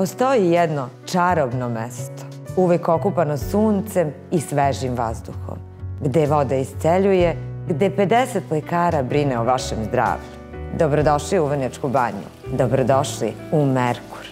Postoji jedno čarobno mesto, uvek okupano suncem i svežim vazduhom, gde voda isceljuje, gde 50 lekara brine o vašem zdravlju. Dobrodošli u Vrnjačku banju. Dobrodošli u Merkur.